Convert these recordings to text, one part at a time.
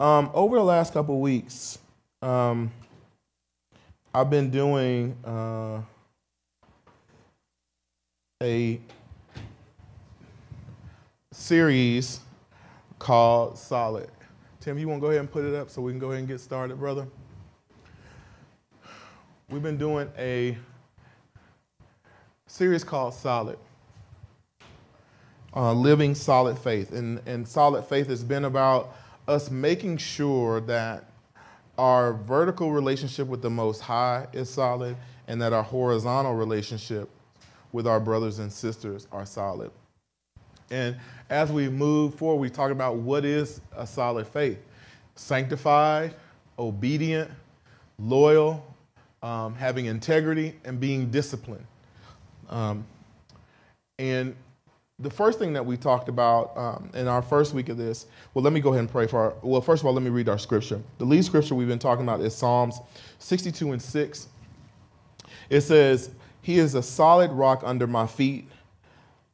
Um, over the last couple weeks, um, I've been doing uh, a series called Solid. Tim, you want to go ahead and put it up so we can go ahead and get started, brother? We've been doing a series called Solid. Uh, living solid faith. And, and solid faith has been about us making sure that our vertical relationship with the Most High is solid and that our horizontal relationship with our brothers and sisters are solid. And as we move forward, we talk about what is a solid faith sanctified, obedient, loyal, um, having integrity, and being disciplined. Um, and the first thing that we talked about um, in our first week of this, well, let me go ahead and pray for our, well, first of all, let me read our scripture. The lead scripture we've been talking about is Psalms 62 and 6. It says, He is a solid rock under my feet,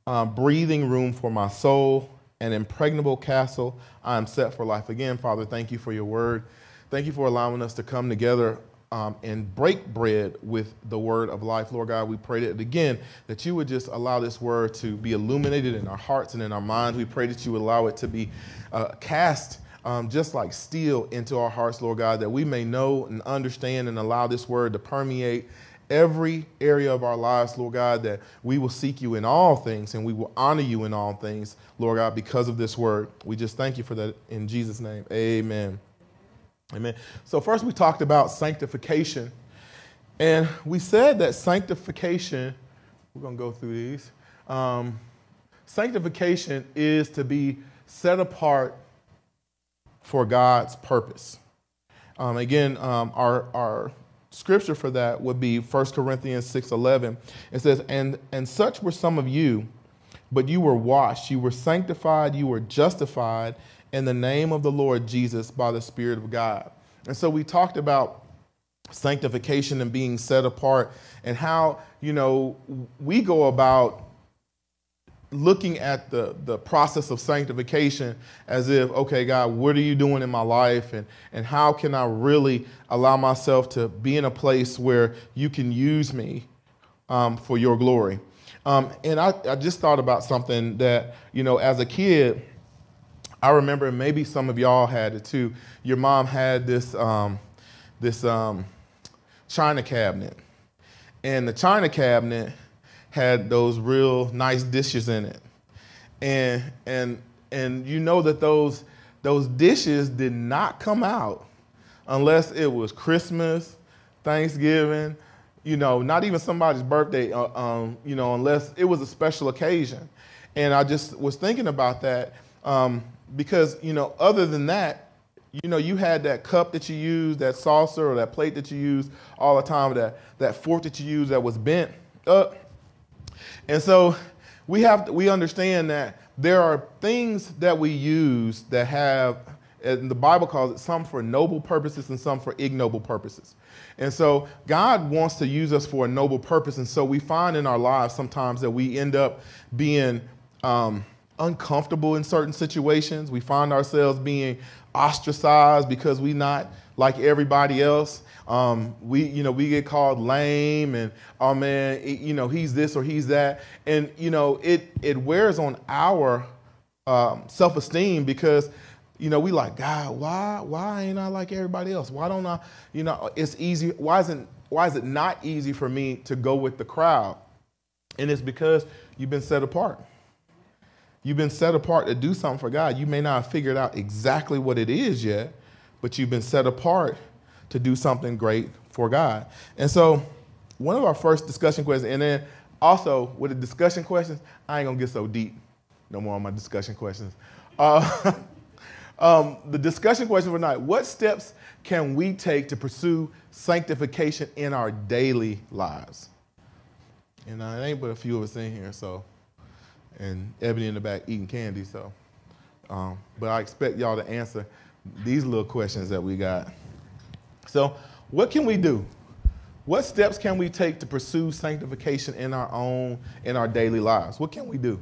uh, breathing room for my soul, an impregnable castle. I am set for life. Again, Father, thank you for your word. Thank you for allowing us to come together um, and break bread with the word of life. Lord God, we pray that again, that you would just allow this word to be illuminated in our hearts and in our minds. We pray that you would allow it to be uh, cast um, just like steel into our hearts, Lord God, that we may know and understand and allow this word to permeate every area of our lives, Lord God, that we will seek you in all things and we will honor you in all things, Lord God, because of this word. We just thank you for that in Jesus' name. Amen. Amen. So, first we talked about sanctification. And we said that sanctification, we're going to go through these. Um, sanctification is to be set apart for God's purpose. Um, again, um, our, our scripture for that would be 1 Corinthians 6.11. It says, and, and such were some of you, but you were washed, you were sanctified, you were justified in the name of the Lord Jesus by the Spirit of God. And so we talked about sanctification and being set apart and how, you know, we go about looking at the, the process of sanctification as if, okay, God, what are you doing in my life? And, and how can I really allow myself to be in a place where you can use me um, for your glory? Um, and I, I just thought about something that, you know, as a kid, I remember maybe some of y'all had it too. Your mom had this um, this um, china cabinet, and the china cabinet had those real nice dishes in it, and and and you know that those those dishes did not come out unless it was Christmas, Thanksgiving, you know, not even somebody's birthday, uh, um, you know, unless it was a special occasion. And I just was thinking about that. Um, because you know other than that you know you had that cup that you used that saucer or that plate that you used all the time that that fork that you used that was bent up. And so we have to, we understand that there are things that we use that have and the bible calls it some for noble purposes and some for ignoble purposes. And so god wants to use us for a noble purpose. And so we find in our lives sometimes that we end up being um, uncomfortable in certain situations. We find ourselves being ostracized because we're not like everybody else. Um, we, you know, we get called lame and, oh man, it, you know, he's this or he's that. And, you know, it, it wears on our um, self-esteem because, you know, we like, God, why, why ain't I like everybody else? Why don't I, you know, it's easy. Why isn't, why is it not easy for me to go with the crowd? And it's because you've been set apart. You've been set apart to do something for God. You may not have figured out exactly what it is yet, but you've been set apart to do something great for God. And so, one of our first discussion questions, and then also with the discussion questions, I ain't gonna get so deep no more on my discussion questions. Uh, um, the discussion question for tonight what steps can we take to pursue sanctification in our daily lives? And uh, it ain't but a few of us in here, so and Ebony in the back eating candy. So, um, but I expect y'all to answer these little questions that we got. So, what can we do? What steps can we take to pursue sanctification in our own, in our daily lives? What can we do?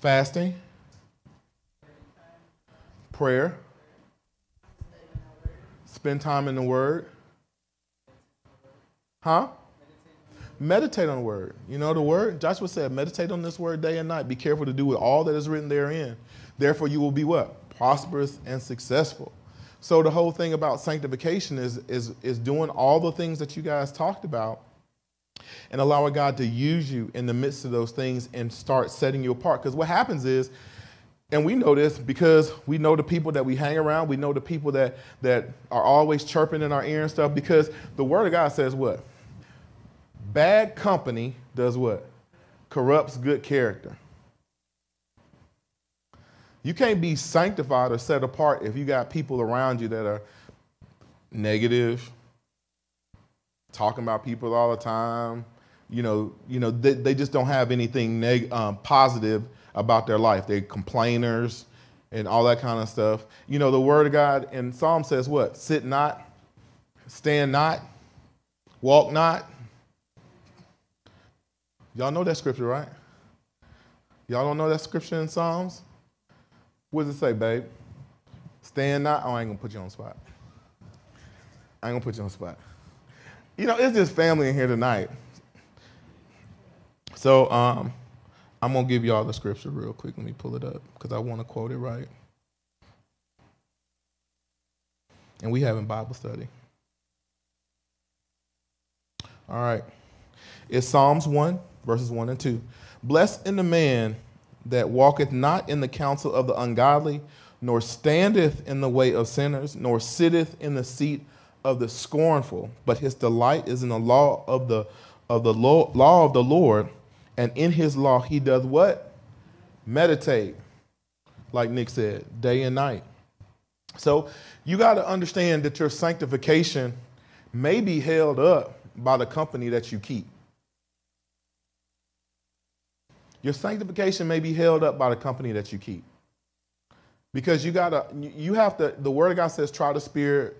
Fasting, Prayer. Spend time in the Word. Huh? Meditate on the Word. You know the Word? Joshua said, meditate on this Word day and night. Be careful to do with all that is written therein. Therefore, you will be what? Prosperous and successful. So the whole thing about sanctification is, is, is doing all the things that you guys talked about and allowing God to use you in the midst of those things and start setting you apart. Because what happens is, and we know this because we know the people that we hang around, we know the people that, that are always chirping in our ear and stuff, because the Word of God says what? Bad company does what? Corrupts good character. You can't be sanctified or set apart if you got people around you that are negative, talking about people all the time. You know, you know, they, they just don't have anything neg- um, positive about their life. They're complainers and all that kind of stuff. You know, the word of God in Psalm says what? Sit not, stand not, walk not. Y'all know that scripture, right? Y'all don't know that scripture in Psalms? What does it say, babe? Stand not. Oh, I ain't gonna put you on spot. I ain't gonna put you on spot. You know, it's just family in here tonight. So um, I'm gonna give y'all the scripture real quick. Let me pull it up because I want to quote it right. And we having Bible study. All right. It's Psalms 1, verses 1 and 2. Blessed in the man that walketh not in the counsel of the ungodly, nor standeth in the way of sinners, nor sitteth in the seat of the scornful, but his delight is in the law of the of the law, law of the Lord, and in his law he doth what? Meditate, like Nick said, day and night. So you got to understand that your sanctification may be held up by the company that you keep. Your sanctification may be held up by the company that you keep. Because you gotta, you have to, the word of God says, try the spirit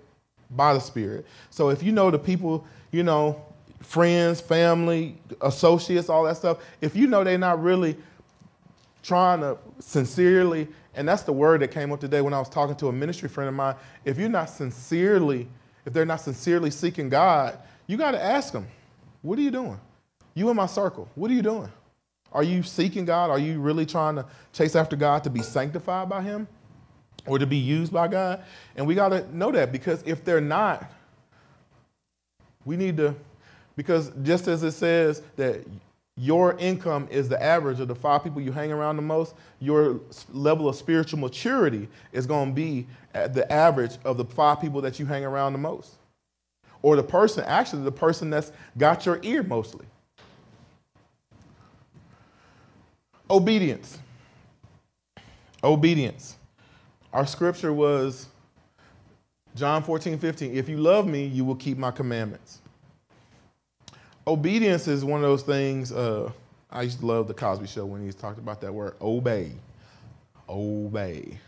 by the spirit. So if you know the people, you know, friends, family, associates, all that stuff, if you know they're not really trying to sincerely, and that's the word that came up today when I was talking to a ministry friend of mine, if you're not sincerely, if they're not sincerely seeking God, you got to ask them, what are you doing? You in my circle, what are you doing? Are you seeking God? Are you really trying to chase after God to be sanctified by Him or to be used by God? And we got to know that because if they're not, we need to, because just as it says that your income is the average of the five people you hang around the most, your level of spiritual maturity is going to be at the average of the five people that you hang around the most. Or the person, actually, the person that's got your ear mostly. Obedience. Obedience. Our scripture was John 14, 15. If you love me, you will keep my commandments. Obedience is one of those things. Uh, I used to love the Cosby Show when he talked about that word obey. Obey.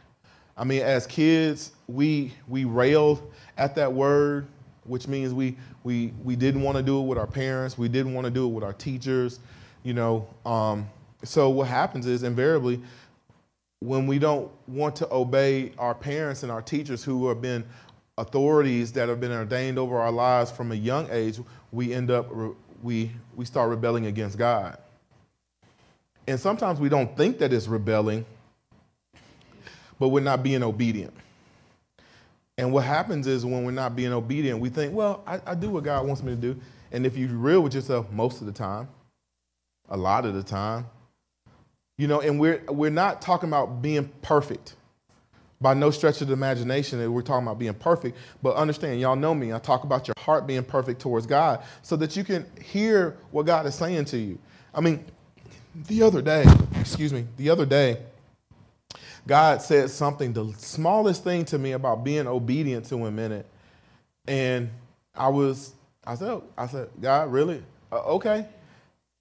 I mean, as kids, we we railed at that word, which means we we we didn't want to do it with our parents. We didn't want to do it with our teachers. You know, um, so what happens is invariably when we don't want to obey our parents and our teachers who have been authorities that have been ordained over our lives from a young age, we end up we we start rebelling against God. And sometimes we don't think that it's rebelling, but we're not being obedient. And what happens is when we're not being obedient, we think, well, I, I do what God wants me to do. And if you're real with yourself most of the time, a lot of the time, you know, and we're, we're not talking about being perfect by no stretch of the imagination. We're talking about being perfect. But understand, y'all know me. I talk about your heart being perfect towards God so that you can hear what God is saying to you. I mean, the other day, excuse me, the other day, God said something, the smallest thing to me about being obedient to Him in it. And I was, I said, I said, God, really? Uh, okay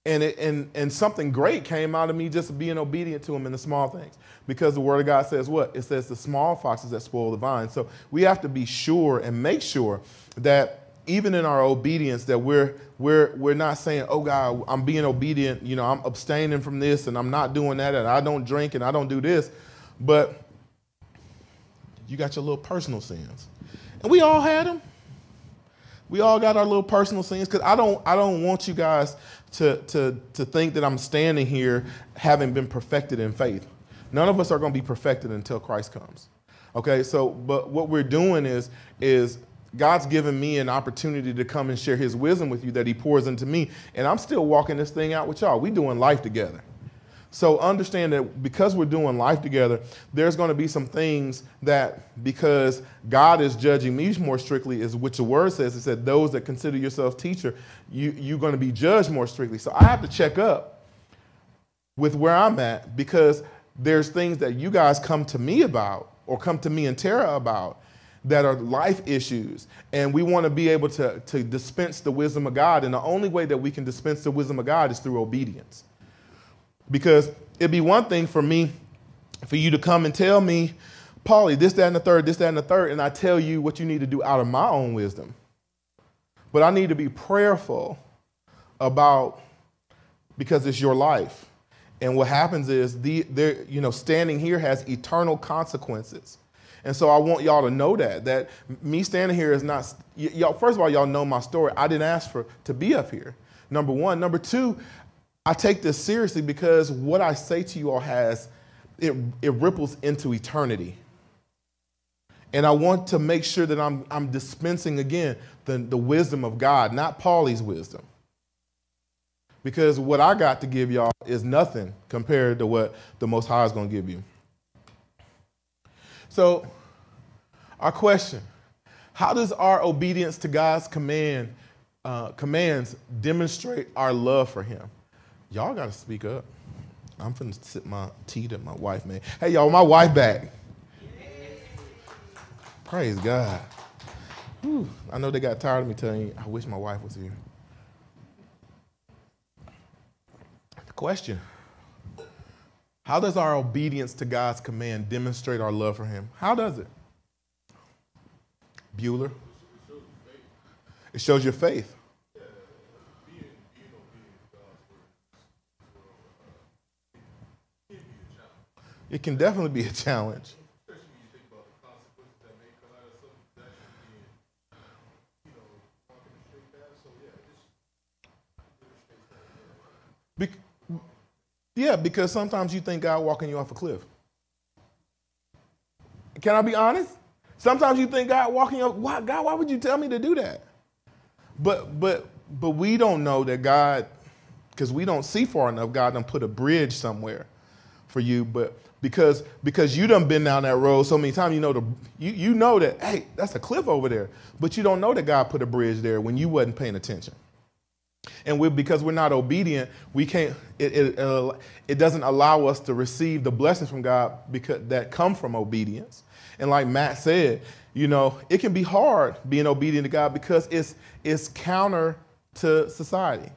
and, it, and, and something great came out of me just being obedient to him in the small things. Because the word of God says what? It says the small foxes that spoil the vine. So we have to be sure and make sure that even in our obedience that we're we're we're not saying, oh God, I'm being obedient, you know, I'm abstaining from this and I'm not doing that and I don't drink and I don't do this. But you got your little personal sins. And we all had them. We all got our little personal sins because I don't, I don't want you guys to, to, to think that I'm standing here having been perfected in faith. None of us are going to be perfected until Christ comes. Okay, so but what we're doing is is God's given me an opportunity to come and share his wisdom with you that he pours into me. And I'm still walking this thing out with y'all. We doing life together. So understand that because we're doing life together, there's going to be some things that because God is judging me more strictly, is which the word says. It said, those that consider yourself teacher, you, you're going to be judged more strictly. So I have to check up with where I'm at because there's things that you guys come to me about or come to me and Tara about that are life issues. And we want to be able to, to dispense the wisdom of God. And the only way that we can dispense the wisdom of God is through obedience. Because it'd be one thing for me, for you to come and tell me, Pauley, this, that, and the third, this, that, and the third, and I tell you what you need to do out of my own wisdom. But I need to be prayerful about because it's your life. And what happens is the there, you know, standing here has eternal consequences. And so I want y'all to know that that me standing here is not y'all. First of all, y'all know my story. I didn't ask for to be up here. Number one. Number two, I take this seriously because what I say to you all has it, it ripples into eternity. And I want to make sure that I'm, I'm dispensing again the, the wisdom of God, not Pauley's wisdom. Because what I got to give y'all is nothing compared to what the Most High is going to give you. So, our question How does our obedience to God's command, uh, commands demonstrate our love for Him? Y'all got to speak up. I'm finna sit my tea that my wife made. Hey, y'all, my wife back. Praise God. Whew. I know they got tired of me telling you, I wish my wife was here. The question How does our obedience to God's command demonstrate our love for Him? How does it? Bueller? It shows your faith. It can definitely be a challenge. Be- yeah, because sometimes you think God walking you off a cliff. Can I be honest? Sometimes you think God walking you why God, why would you tell me to do that? But but but we don't know that God, because we don't see far enough, God done put a bridge somewhere for you. But because because you done been down that road so many times, you know the you, you know that, hey, that's a cliff over there. But you don't know that God put a bridge there when you wasn't paying attention. And we, because we're not obedient, we can't. It, it, uh, it doesn't allow us to receive the blessings from God because that come from obedience. And like Matt said, you know, it can be hard being obedient to God because it's it's counter to society.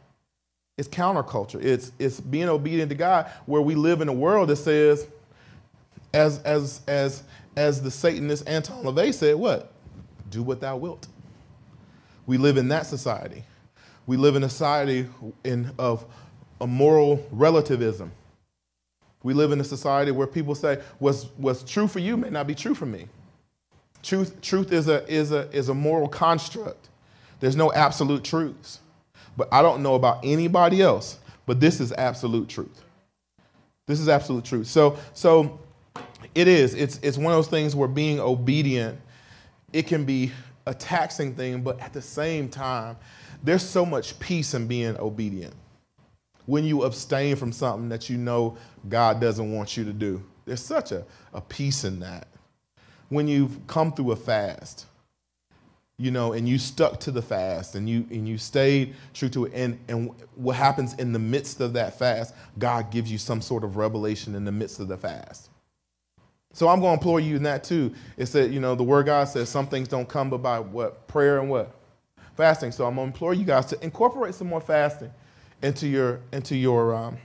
It's counterculture. It's it's being obedient to God where we live in a world that says, as as as as the Satanist Anton LaVey said, what? Do what thou wilt. We live in that society. We live in a society in, of a moral relativism. We live in a society where people say what's, what's true for you may not be true for me. Truth, truth is, a, is, a, is a moral construct. There's no absolute truths. But I don't know about anybody else, but this is absolute truth. This is absolute truth. So, so it is. It's, it's one of those things where being obedient, it can be a taxing thing, but at the same time, there's so much peace in being obedient. When you abstain from something that you know God doesn't want you to do, there's such a, a peace in that. When you've come through a fast, you know, and you stuck to the fast and you and you stayed true to it. And, and what happens in the midst of that fast, God gives you some sort of revelation in the midst of the fast. So I'm going to implore you in that too. It said, you know, the word God says some things don't come but by what? Prayer and what? Fasting. So I'm going to implore you guys to incorporate some more fasting into your into your um,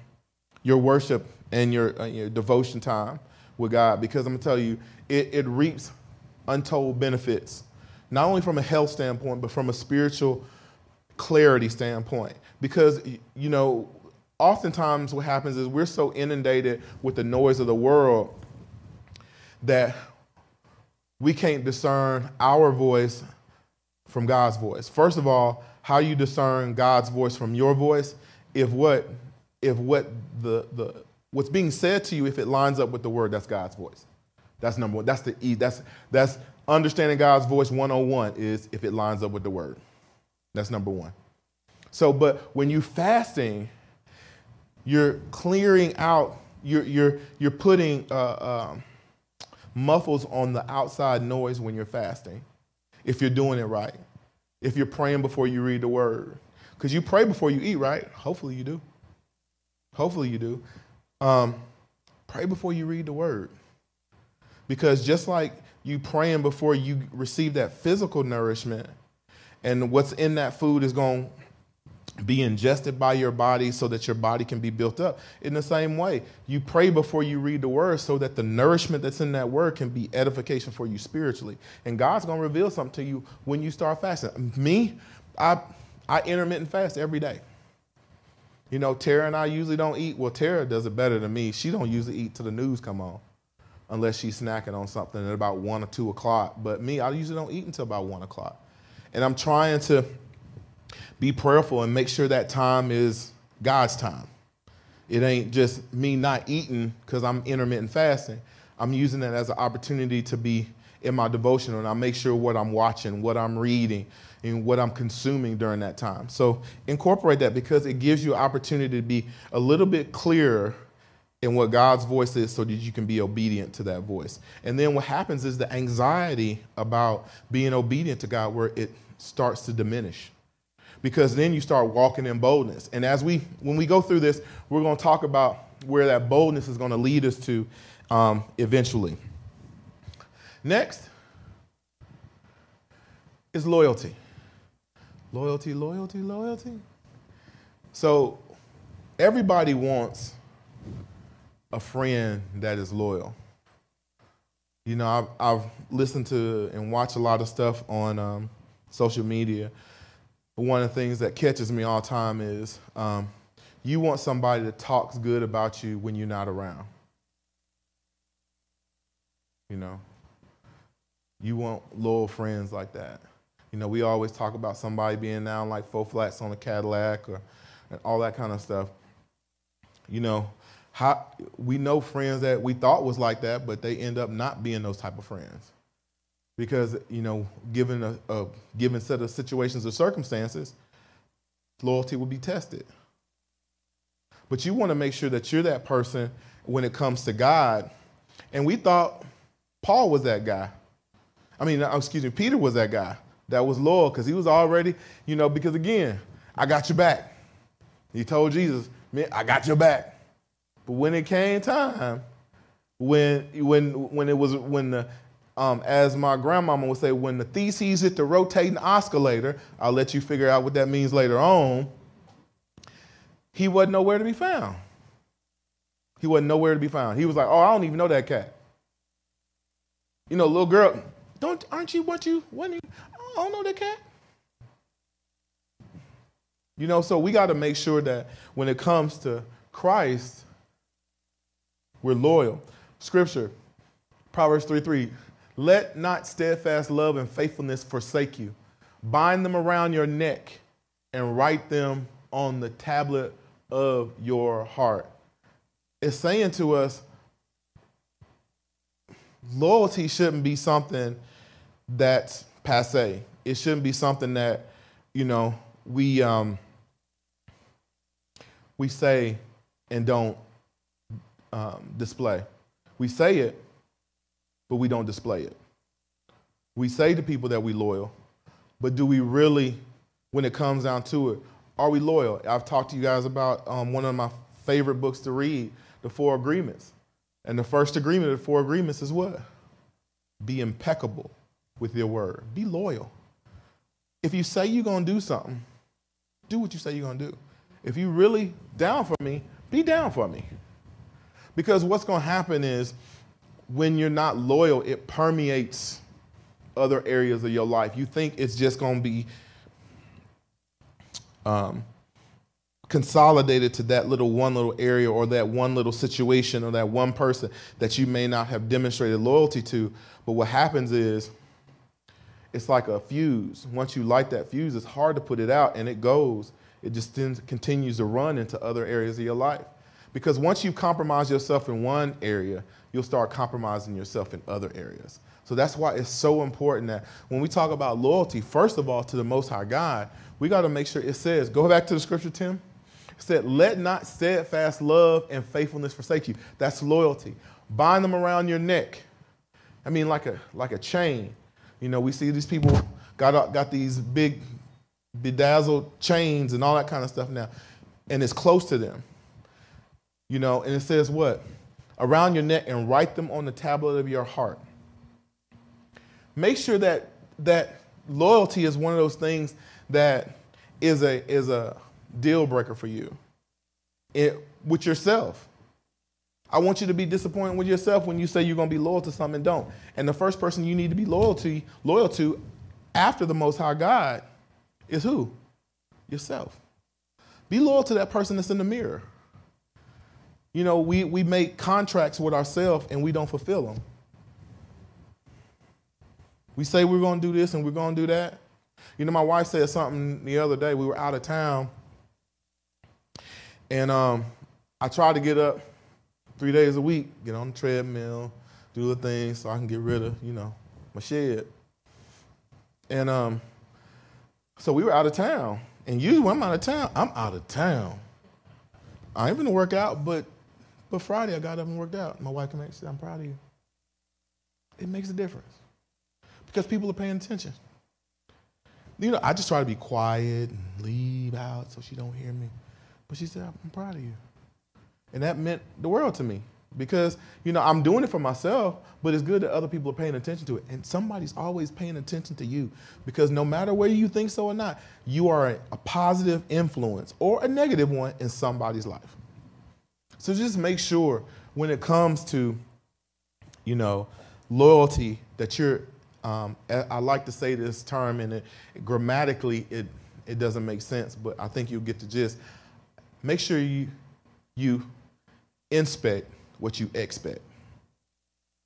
your worship and your, uh, your devotion time with God because I'm going to tell you it, it reaps untold benefits not only from a health standpoint but from a spiritual clarity standpoint because you know oftentimes what happens is we're so inundated with the noise of the world that we can't discern our voice from God's voice. First of all, how you discern God's voice from your voice if what if what the the what's being said to you if it lines up with the word that's God's voice. That's number one. That's the E. That's that's understanding God's voice 101 is if it lines up with the word. That's number one. So, but when you fasting, you're clearing out, you're, you're, you're putting uh, um, muffles on the outside noise when you're fasting, if you're doing it right. If you're praying before you read the word. Because you pray before you eat, right? Hopefully you do. Hopefully you do. Um, pray before you read the word. Because just like you praying before you receive that physical nourishment, and what's in that food is going to be ingested by your body so that your body can be built up. In the same way, you pray before you read the word so that the nourishment that's in that word can be edification for you spiritually. And God's going to reveal something to you when you start fasting. Me, I I intermittent fast every day. You know, Tara and I usually don't eat. Well, Tara does it better than me. She don't usually eat till the news come on unless she's snacking on something at about one or two o'clock. But me, I usually don't eat until about one o'clock. And I'm trying to be prayerful and make sure that time is God's time. It ain't just me not eating because I'm intermittent fasting. I'm using it as an opportunity to be in my devotional and I make sure what I'm watching, what I'm reading, and what I'm consuming during that time. So incorporate that because it gives you an opportunity to be a little bit clearer and what God's voice is so that you can be obedient to that voice. And then what happens is the anxiety about being obedient to God where it starts to diminish. Because then you start walking in boldness. And as we when we go through this, we're going to talk about where that boldness is going to lead us to um, eventually. Next is loyalty. Loyalty, loyalty, loyalty. So everybody wants a friend that is loyal. You know, I've, I've listened to and watched a lot of stuff on um, social media. One of the things that catches me all the time is um, you want somebody that talks good about you when you're not around. You know, you want loyal friends like that. You know, we always talk about somebody being down like four flats on a Cadillac or and all that kind of stuff. You know, how, we know friends that we thought was like that, but they end up not being those type of friends. Because, you know, given a, a given set of situations or circumstances, loyalty will be tested. But you want to make sure that you're that person when it comes to God. And we thought Paul was that guy. I mean, uh, excuse me, Peter was that guy that was loyal because he was already, you know, because again, I got your back. He told Jesus, man, I got your back. But when it came time, when when when it was when the um, as my grandmama would say, when the theses hit the rotating oscillator, I'll let you figure out what that means later on. He wasn't nowhere to be found. He wasn't nowhere to be found. He was like, "Oh, I don't even know that cat." You know, little girl, don't aren't you what you what you? I don't know that cat. You know, so we got to make sure that when it comes to Christ, we're loyal. Scripture, Proverbs 3 3. Let not steadfast love and faithfulness forsake you. Bind them around your neck and write them on the tablet of your heart. It's saying to us, loyalty shouldn't be something that's passe. It shouldn't be something that, you know, we um, we say and don't um, display. We say it, but we don't display it. We say to people that we loyal, but do we really, when it comes down to it, are we loyal? I've talked to you guys about um, one of my favorite books to read, The Four Agreements. And the first agreement of the Four Agreements is what? Be impeccable with your word. Be loyal. If you say you're going to do something, do what you say you're going to do. If you really down for me, be down for me. Because what's going to happen is when you're not loyal, it permeates other areas of your life. You think it's just going to be um, consolidated to that little one little area or that one little situation or that one person that you may not have demonstrated loyalty to. But what happens is it's like a fuse. Once you light that fuse, it's hard to put it out and it goes. It just continues to run into other areas of your life. Because once you compromise yourself in one area, you'll start compromising yourself in other areas. So that's why it's so important that when we talk about loyalty, first of all, to the Most High God, we got to make sure it says, go back to the scripture, Tim. It said, let not steadfast love and faithfulness forsake you. That's loyalty. Bind them around your neck. I mean, like a, like a chain. You know, we see these people got, got these big bedazzled chains and all that kind of stuff now, and it's close to them. You know, and it says what? Around your neck and write them on the tablet of your heart. Make sure that that loyalty is one of those things that is a is a deal breaker for you. It, with yourself. I want you to be disappointed with yourself when you say you're going to be loyal to something and don't. And the first person you need to be loyal to, loyal to after the Most High God is who? Yourself. Be loyal to that person that's in the mirror. You know, we, we make contracts with ourselves and we don't fulfill them. We say we're going to do this and we're going to do that. You know, my wife said something the other day. We were out of town. And um, I tried to get up three days a week, get on the treadmill, do the things so I can get rid of, you know, my shed. And um, so we were out of town. And usually when I'm out of town, I'm out of town. I ain't gonna work out, but but Friday I got up and worked out. My wife came and said, I'm proud of you. It makes a difference. Because people are paying attention. You know, I just try to be quiet and leave out so she don't hear me. But she said, I'm proud of you. And that meant the world to me because, you know, I'm doing it for myself, but it's good that other people are paying attention to it. And somebody's always paying attention to you because no matter whether you think so or not, you are a positive influence or a negative one in somebody's life. So just make sure when it comes to, you know, loyalty that you're, um, I like to say this term and it, grammatically it, it doesn't make sense, but I think you'll get the gist. Make sure you, you inspect what you expect.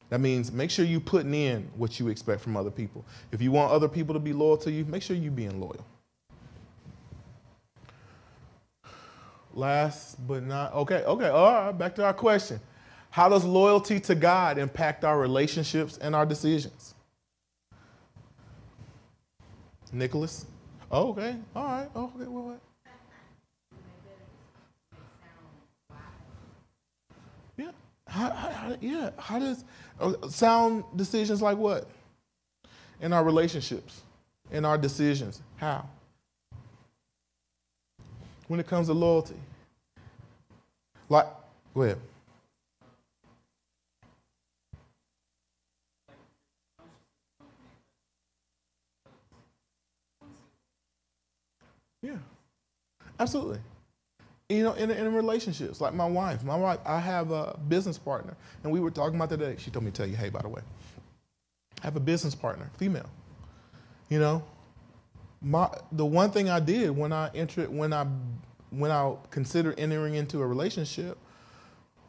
That means make sure you're putting in what you expect from other people. If you want other people to be loyal to you, make sure you're being loyal. Last but not, okay, okay, all right, back to our question. How does loyalty to God impact our relationships and our decisions? Nicholas? Oh, okay, all right, oh, okay, what? Yeah, how, how, yeah, how does uh, sound decisions like what? In our relationships, in our decisions, how? When it comes to loyalty. Like, go ahead. Yeah, absolutely. You know, in, in relationships, like my wife, my wife, I have a business partner, and we were talking about today. She told me to tell you, hey, by the way, I have a business partner, female. You know, my the one thing I did when I entered when I when I considered entering into a relationship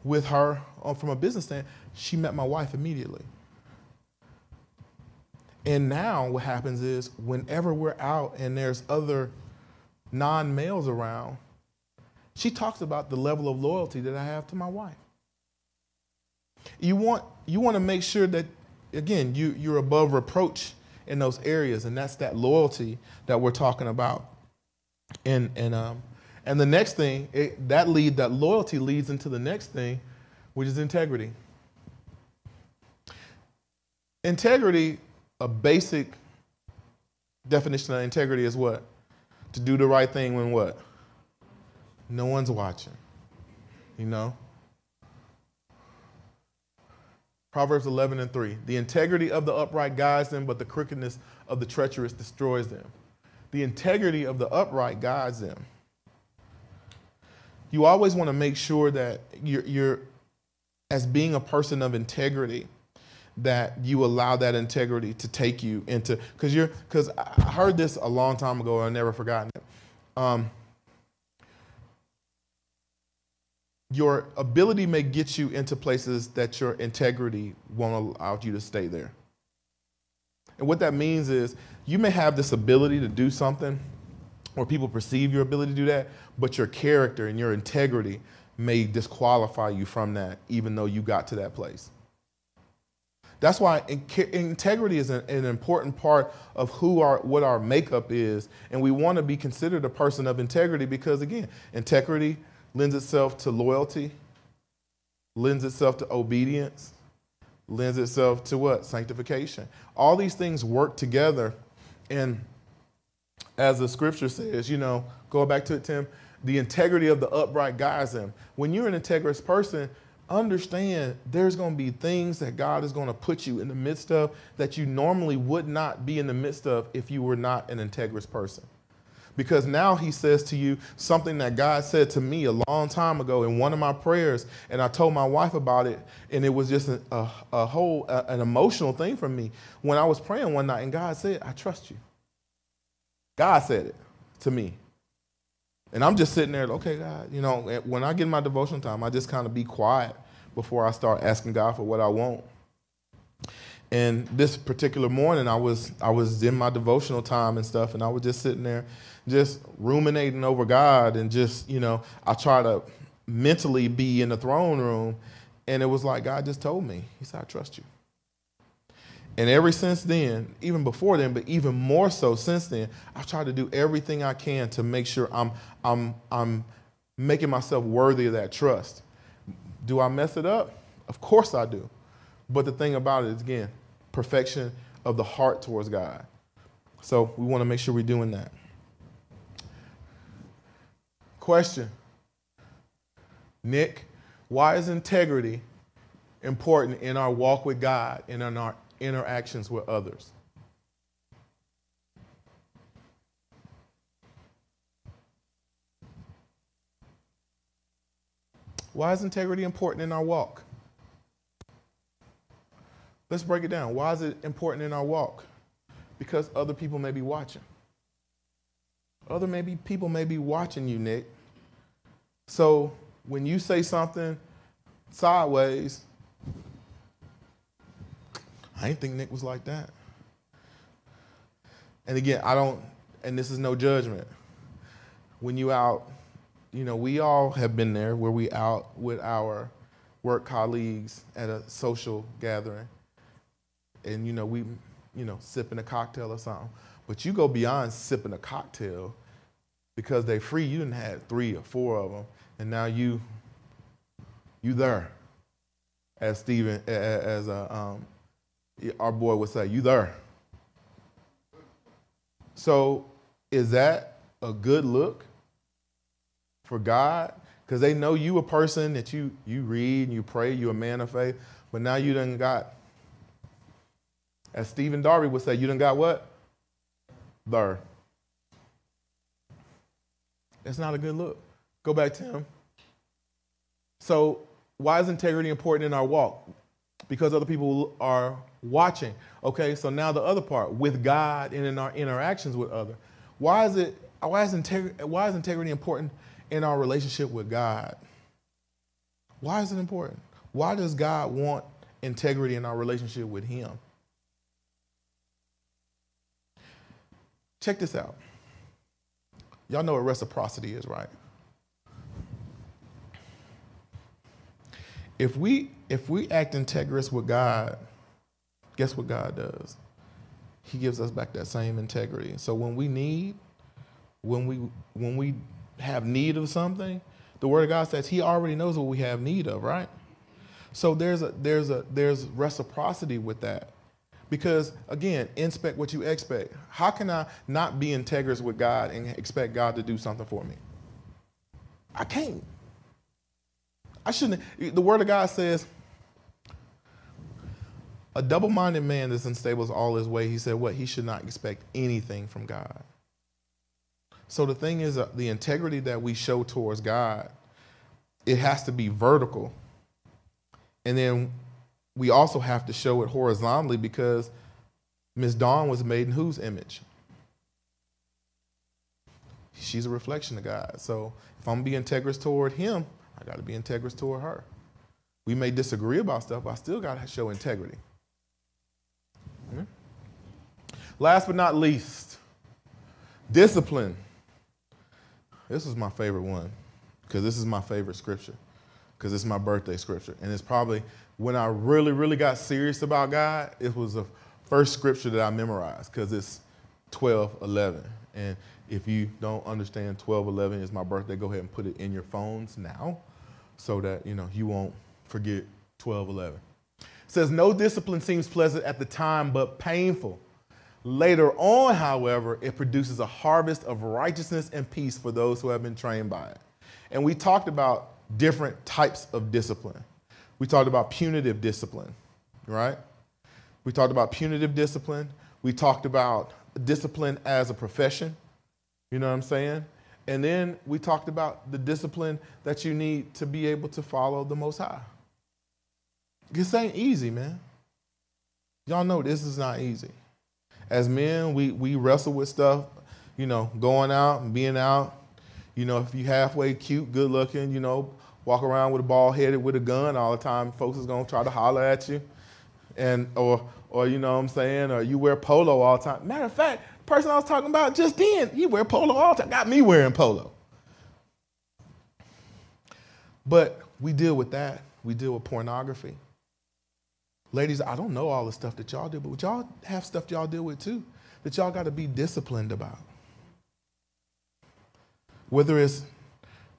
with her uh, from a business stand, she met my wife immediately. And now what happens is whenever we're out and there's other non-males around, she talks about the level of loyalty that I have to my wife. You want you want to make sure that again you you're above reproach in those areas, and that's that loyalty that we're talking about. And and um, and the next thing it, that lead that loyalty leads into the next thing, which is integrity. Integrity, a basic definition of integrity is what? To do the right thing when what? No one's watching. You know? Proverbs 11 and 3. The integrity of the upright guides them, but the crookedness of the treacherous destroys them. The integrity of the upright guides them. You always want to make sure that you're, you're, as being a person of integrity, that you allow that integrity to take you into, because you're, because I heard this a long time ago, and I've never forgotten it. Um, your ability may get you into places that your integrity won't allow you to stay there. And what that means is you may have this ability to do something, or people perceive your ability to do that, but your character and your integrity may disqualify you from that, even though you got to that place. That's why integrity is an, an, important part of who our what our makeup is, and we want to be considered a person of integrity because again, integrity lends itself to loyalty, lends itself to obedience, lends itself to what? Sanctification. All these things work together, and as the scripture says, you know, go back to it, Tim. The integrity of the upright guides them. When you're an integrous person, understand there's going to be things that God is going to put you in the midst of that you normally would not be in the midst of if you were not an integrous person. Because now he says to you something that God said to me a long time ago in one of my prayers, and I told my wife about it, and it was just a, a, a whole a, an emotional thing for me when I was praying one night, and God said, "I trust you." God said it to me. And I'm just sitting there, okay, God, you know, when I get my devotional time, I just kind of be quiet before I start asking God for what I want. And this particular morning, I was I was in my devotional time and stuff, and I was just sitting there, just ruminating over God, and just you know, I try to mentally be in the throne room, and it was like God just told me, He said, "I trust you." And ever since then, even before then, but even more so since then, I've tried to do everything I can to make sure I'm, I'm, I'm making myself worthy of that trust. Do I mess it up? Of course I do. But the thing about it is, again, perfection of the heart towards God. So we want to make sure we're doing that. Question Nick, why is integrity important in our walk with God and in our interactions with others. Why is integrity important in our walk? Let's break it down. Why is it important in our walk? Because other people may be watching. Other maybe people may be watching you, Nick. So when you say something sideways, I didn't think Nick was like that. And again, I don't, and this is no judgment. When you out, you know, we all have been there where we out with our work colleagues at a social gathering, and you know, we, you know, sipping a cocktail or something. But you go beyond sipping a cocktail because they free. You didn't have three or four of them, and now you, you there, as Stephen, as a um, our boy would say, You there? So, is that a good look for God? Because they know you a person that you, you read and you pray, you're a man of faith, but now you done got, as Stephen Darby would say, you done got what? There. That's not a good look. Go back to him. So, why is integrity important in our walk? Because other people are watching. Okay, so now the other part with God and in our interactions with other. Why is it? Why is integrity? Why is integrity important in our relationship with God? Why is it important? Why does God want integrity in our relationship with Him? Check this out. Y'all know what reciprocity is, right? If we if we act integrous with God, guess what God does? He gives us back that same integrity. So when we need, when we when we have need of something, the word of God says he already knows what we have need of, right? So there's a there's a there's reciprocity with that. Because again, inspect what you expect. How can I not be integrous with God and expect God to do something for me? I can't. I shouldn't. The word of God says, a double minded man is unstable all his way. He said, What? He should not expect anything from God. So the thing is, uh, the integrity that we show towards God, it has to be vertical. And then we also have to show it horizontally because Miss Dawn was made in whose image? She's a reflection of God. So if I'm being integrous toward him, I got to be integrous toward her. We may disagree about stuff, but I still got to show integrity. Hmm? Last but not least, discipline. This is my favorite one because this is my favorite scripture because it's my birthday scripture. And it's probably when I really, really got serious about God, it was the first scripture that I memorized because it's 12, 11. And if you don't understand 12, 11 is my birthday, go ahead and put it in your phones now so that, you know, you won't forget 12, 11. It says, no discipline seems pleasant at the time, but painful. Later on, however, it produces a harvest of righteousness and peace for those who have been trained by it. And we talked about different types of discipline. We talked about punitive discipline, right? We talked about punitive discipline. We talked about discipline as a profession. You know what I'm saying? And then we talked about the discipline that you need to be able to follow the Most High. This ain't easy, man. Y'all know this is not easy. As men, we, we wrestle with stuff, you know, going out and being out. You know, if you halfway cute, good looking, you know, walk around with a ball headed with a gun all the time, folks is gonna try to holler at you. And or or you know what I'm saying, or you wear polo all the time. Matter of fact, the person I was talking about just then, he wear polo all the time. Got me wearing polo. But we deal with that. We deal with pornography. Ladies, I don't know all the stuff that y'all do, but y'all have stuff y'all deal with too that y'all got to be disciplined about. Whether it's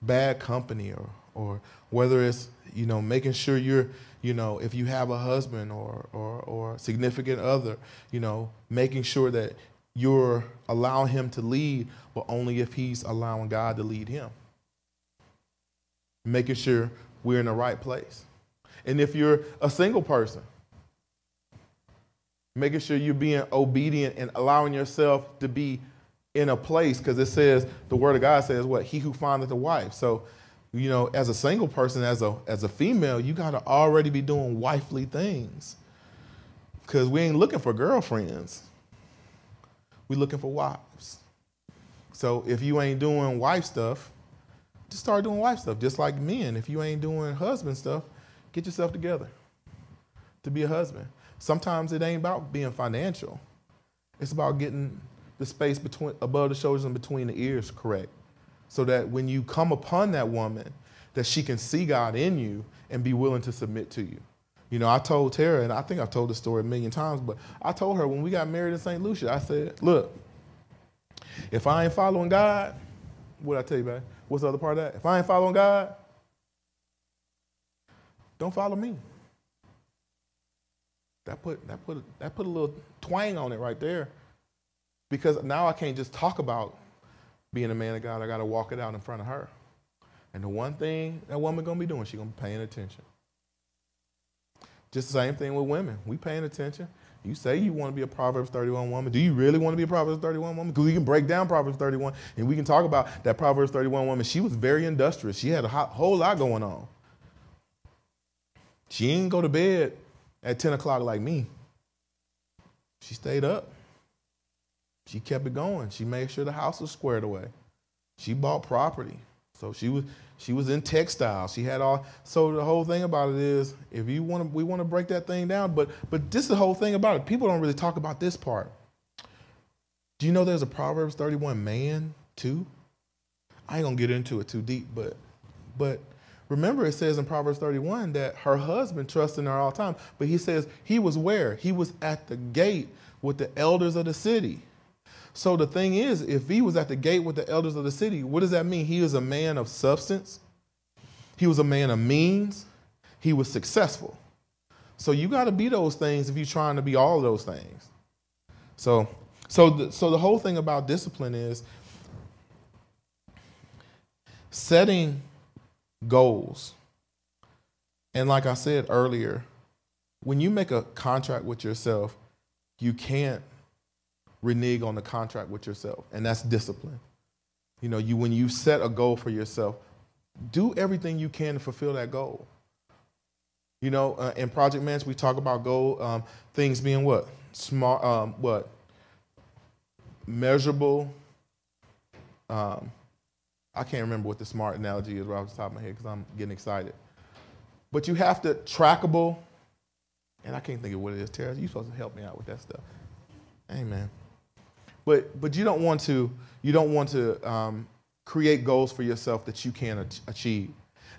bad company or, or whether it's, you know, making sure you're, you know, if you have a husband or, or, or significant other, you know, making sure that you're allowing him to lead, but only if he's allowing God to lead him. Making sure we're in the right place. And if you're a single person, making sure you're being obedient and allowing yourself to be in a place because it says the word of God says what he who findeth a wife. So, you know, as a single person, as a as a female, you got to already be doing wifely things because we ain't looking for girlfriends. We looking for wives. So if you ain't doing wife stuff, just start doing wife stuff. Just like men, if you ain't doing husband stuff, get yourself together to be a husband. Sometimes it ain't about being financial. It's about getting the space between above the shoulders and between the ears correct. So that when you come upon that woman, that she can see God in you and be willing to submit to you. You know, I told Tara, and I think I've told the story a million times, but I told her when we got married in St. Lucia, I said, look, if I ain't following God, what I tell you, man? What's the other part of that? If I ain't following God, don't follow me. That put that put that put a little twang on it right there. Because now I can't just talk about being a man of God. I got to walk it out in front of her. And the one thing that woman gonna be doing, she gonna be paying attention. Just the same thing with women. We paying attention. You say you want to be a Proverbs 31 woman. Do you really want to be a Proverbs 31 woman? Because we can break down Proverbs 31 and we can talk about that Proverbs 31 woman. She was very industrious. She had a whole lot going on. She didn't go to bed at 10 o'clock like me. She stayed up. She kept it going. She made sure the house was squared away. She bought property. So she was she was in textiles. She had all so the whole thing about it is if you want to we want to break that thing down, but but this is the whole thing about it. People don't really talk about this part. Do you know there's a Proverbs 31 man too? I ain't gonna get into it too deep, but but Remember, it says in Proverbs 31 that her husband trusted in her all time. But he says he was where? He was at the gate with the elders of the city. So the thing is, if he was at the gate with the elders of the city, what does that mean? He was a man of substance. He was a man of means. He was successful. So you got to be those things if you're trying to be all those things. So, so, the, so the whole thing about discipline is setting goals. And like I said earlier, when you make a contract with yourself, you can't renege on the contract with yourself, and that's discipline. You know, you when you set a goal for yourself, do everything you can to fulfill that goal. You know, uh, in Project Manage, we talk about goal um, things being what smart, um, what measurable, um, I can't remember what the smart analogy is right off the top of my head because I'm getting excited. But you have to trackable, and I can't think of what it is. Tara, you're supposed to help me out with that stuff. Amen. But but you don't want to you don't want to um, create goals for yourself that you can't achieve.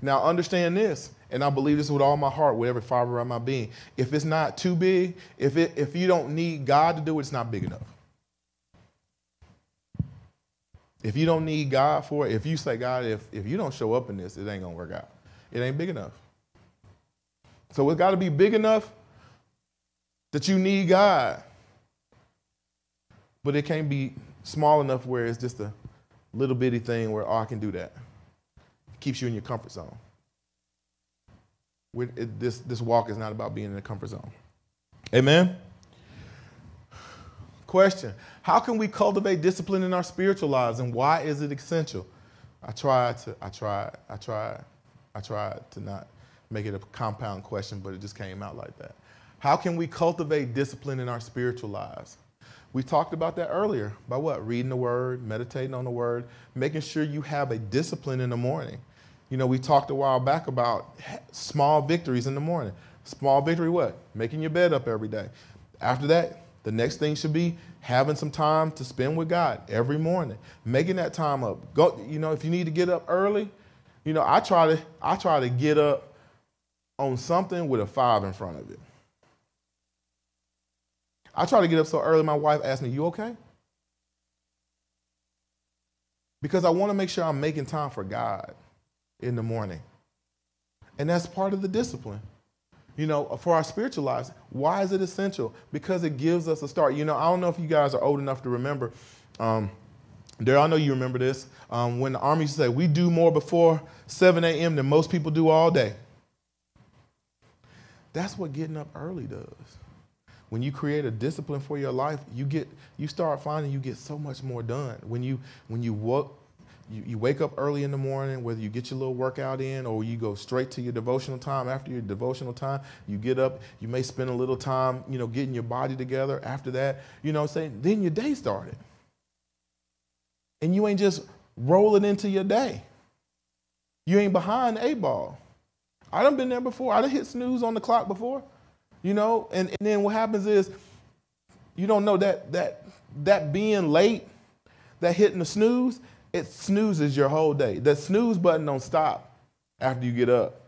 Now understand this, and I believe this with all my heart, with every fiber of my being. If it's not too big, if it if you don't need God to do it, it's not big enough. If you don't need God for it, if you say, God, if, if you don't show up in this, it ain't gonna work out. It ain't big enough. So it's gotta be big enough that you need God. But it can't be small enough where it's just a little bitty thing where, oh, I can do that. It keeps you in your comfort zone. It, this, this walk is not about being in the comfort zone. Amen? Question How can we cultivate discipline in our spiritual lives and why is it essential? I tried to, I tried, I tried, I tried to not make it a compound question, but it just came out like that. How can we cultivate discipline in our spiritual lives? We talked about that earlier by what? Reading the word, meditating on the word, making sure you have a discipline in the morning. You know, we talked a while back about small victories in the morning. Small victory, what? Making your bed up every day. After that, the next thing should be having some time to spend with God every morning, making that time up. Go, you know, if you need to get up early, you know, I try to I try to get up on something with a five in front of it. I try to get up so early. My wife asked me, "You okay?" Because I want to make sure I'm making time for God in the morning, and that's part of the discipline you know, for our spiritual lives. Why is it essential? Because it gives us a start. You know, I don't know if you guys are old enough to remember. Um, there, I know you remember this. Um, when the army say we do more before 7 a.m. than most people do all day. That's what getting up early does. When you create a discipline for your life, you get you start finding you get so much more done. When you when you work you, you wake up early in the morning, whether you get your little workout in or you go straight to your devotional time. After your devotional time, you get up, you may spend a little time, you know, getting your body together. After that, you know saying? Then your day started. And you ain't just rolling into your day. You ain't behind a ball. I done been there before. I done hit snooze on the clock before. You know, and, and then what happens is you don't know that that that being late, that hitting the snooze, it snoozes your whole day. That snooze button don't stop after you get up.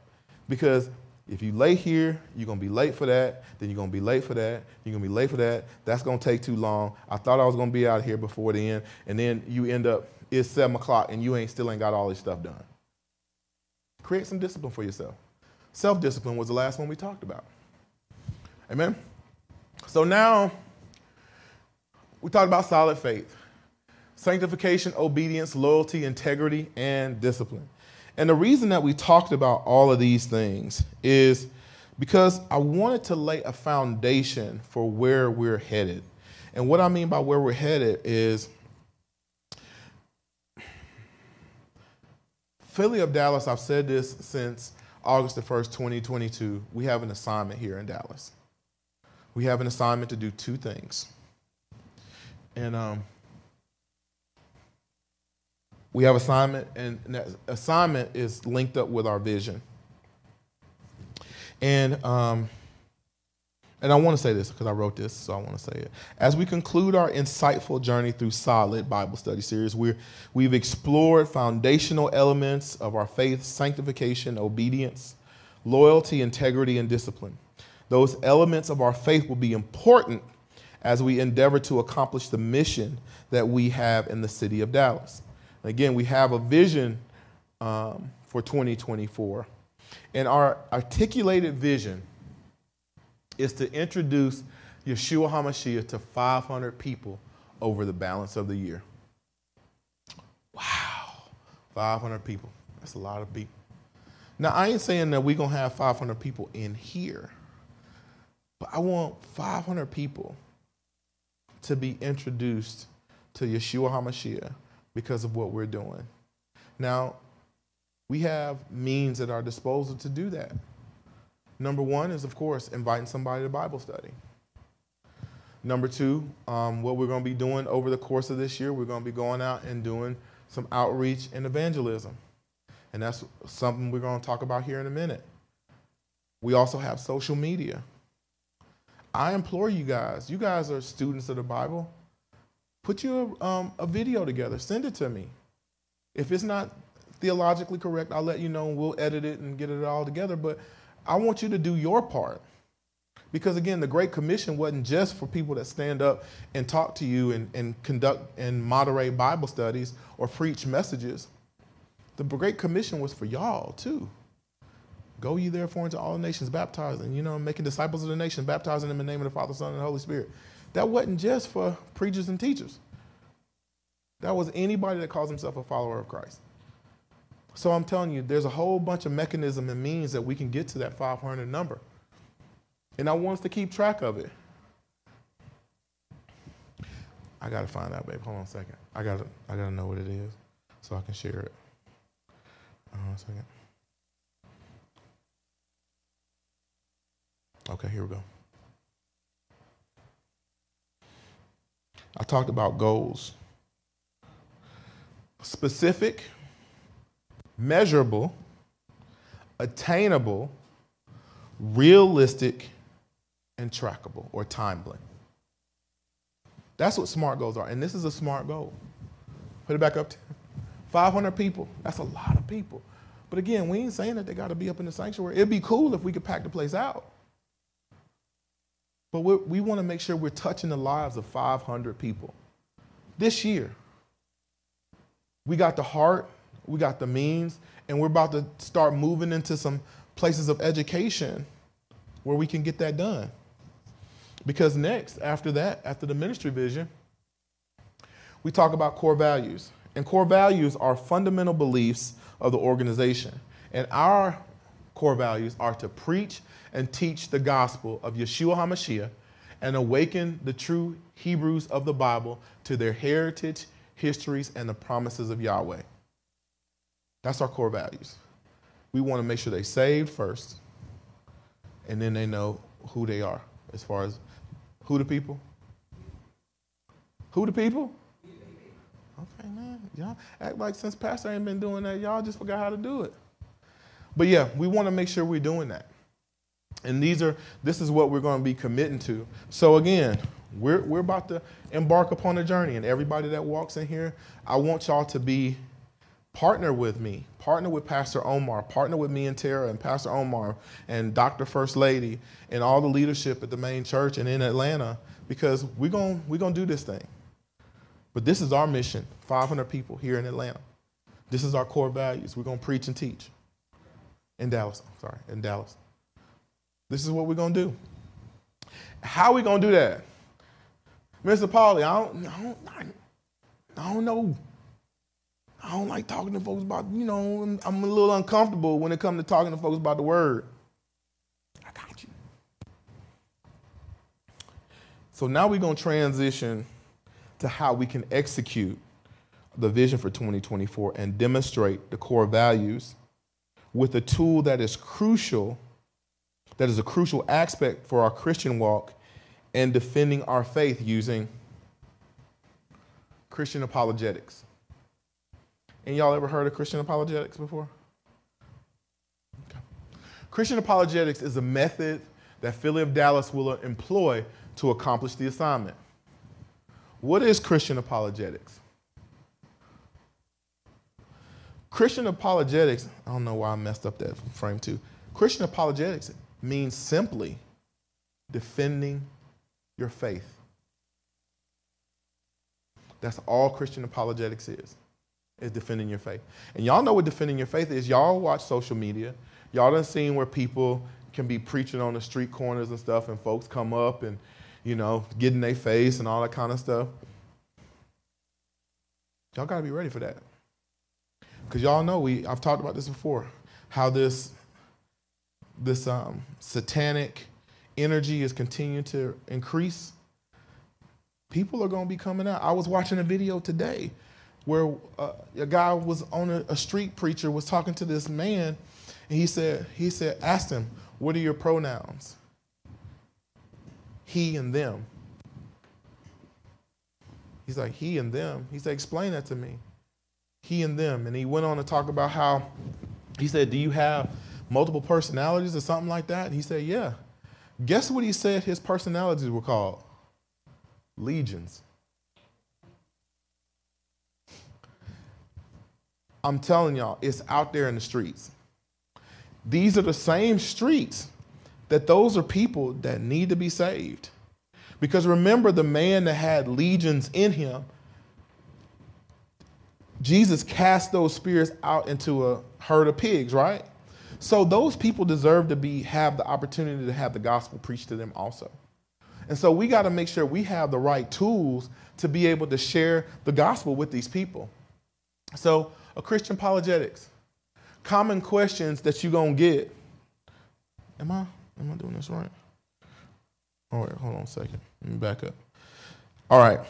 Because if you lay here, you're gonna be late for that, then you're gonna be late for that, you're gonna be late for that, that's gonna take too long. I thought I was gonna be out here before the end, and then you end up, it's seven o'clock and you ain't still ain't got all this stuff done. Create some discipline for yourself. Self-discipline was the last one we talked about. Amen. So now we talked about solid faith sanctification, obedience, loyalty, integrity, and discipline. And the reason that we talked about all of these things is because I wanted to lay a foundation for where we're headed. And what I mean by where we're headed is Philly of Dallas, I've said this since August the 1st, 2022. We have an assignment here in Dallas. We have an assignment to do two things. And um, we have assignment, and that assignment is linked up with our vision. And um, and I want to say this because I wrote this, so I want to say it. As we conclude our insightful journey through Solid Bible Study Series, we're, we've explored foundational elements of our faith sanctification, obedience, loyalty, integrity, and discipline. Those elements of our faith will be important as we endeavor to accomplish the mission that we have in the city of Dallas. Again, we have a vision um, for 2024. And our articulated vision is to introduce Yeshua HaMashiach to 500 people over the balance of the year. Wow, 500 people. That's a lot of people. Now, I ain't saying that we're going to have 500 people in here, but I want 500 people to be introduced to Yeshua HaMashiach because of what we're doing. Now, we have means at our disposal to do that. Number one is, of course, inviting somebody to Bible study. Number two, um, what we're going to be doing over the course of this year, we're going to be going out and doing some outreach and evangelism. And that's something we're going to talk about here in a minute. We also have social media. I implore you guys, you guys are students of the Bible, put you a, um, a video together, send it to me. If it's not theologically correct, I'll let you know and we'll edit it and get it all together. But I want you to do your part. Because again, the Great Commission wasn't just for people that stand up and talk to you and, and conduct and moderate Bible studies or preach messages. The Great Commission was for y'all too. Go ye therefore into all nations, baptizing, you know, making disciples of the nations, baptizing them in the name of the Father, Son, and the Holy Spirit. That wasn't just for preachers and teachers. That was anybody that calls himself a follower of Christ. So I'm telling you, there's a whole bunch of mechanism and means that we can get to that 500 number. And I want us to keep track of it. I gotta find out, babe. Hold on a second. I gotta I gotta know what it is so I can share it. Hold on a second. Okay, here we go. I talked about goals. Specific, measurable, attainable, realistic, and trackable or timely. That's what SMART goals are. And this is a SMART goal. Put it back up to 500 people. That's a lot of people. But again, we ain't saying that they got to be up in the sanctuary. It'd be cool if we could pack the place out. But we want to make sure we're touching the lives of 500 people. This year, we got the heart, we got the means, and we're about to start moving into some places of education where we can get that done. Because next, after that, after the ministry vision, we talk about core values. And core values are fundamental beliefs of the organization. And our core values are to preach and teach the gospel of Yeshua HaMashiach and awaken the true Hebrews of the Bible to their heritage, histories, and the promises of Yahweh. That's our core values. We want to make sure they saved first, and then they know who they are as far as who the people? Who the people? Okay, man. Y'all act like since Pastor ain't been doing that, y'all just forgot how to do it. But yeah, we want to make sure we're doing that. And these are this is what we're going to be committing to. So again, we're we're about to embark upon a journey. And everybody that walks in here, I want y'all to be partner with me, partner with Pastor Omar, partner with me and Tara and Pastor Omar and Dr. First Lady and all the leadership at the main church and in Atlanta because we're going we're going to do this thing. But this is our mission 500 people here in Atlanta. This is our core values. We're going to preach and teach in Dallas. Sorry, in Dallas. This is what we're going to do. How are we going to do that? Mr. Pauley, I don't, I don't, I don't know I don't like talking to folks about, you know, I'm a little uncomfortable when it comes to talking to folks about the word. I got you. So now we're going to transition to how we can execute the vision for 2024 and demonstrate the core values with a tool that is crucial, that is a crucial aspect for our Christian walk and defending our faith using Christian apologetics. And y'all ever heard of Christian apologetics before? Okay. Christian apologetics is a method that Philly of Dallas will employ to accomplish the assignment. What is Christian apologetics? Christian apologetics, I don't know why I messed up that frame too. Christian apologetics means simply defending your faith. That's all Christian apologetics is is defending your faith. And y'all know what defending your faith is. Y'all watch social media. Y'all done seen where people can be preaching on the street corners and stuff, and folks come up and, you know, get in their face and all that kind of stuff. Y'all got to be ready for that. Because y'all know we I've talked about this before, how this this um, satanic energy is continuing to increase. People are going to be coming out. I was watching a video today where uh, a guy was on a, a, street preacher was talking to this man, and he said he said asked him, "What are your pronouns?" He and them. He's like he and them. He said, "Explain that to me." he and them. And he went on to talk about how he said, Do you have multiple personalities or something like that? And he said, Yeah. Guess what he said his personalities were called? Legions. I'm telling y'all, it's out there in the streets. These are the same streets that those are people that need to be saved. Because remember, the man that had legions in him, Jesus cast those spirits out into a herd of pigs, right? So those people deserve to be have the opportunity to have the gospel preached to them also. And so we got to make sure we have the right tools to be able to share the gospel with these people. So, a Christian apologetics, common questions that you're going to get. Am I am I doing this right? All right, hold on a second. Let me back up. All right.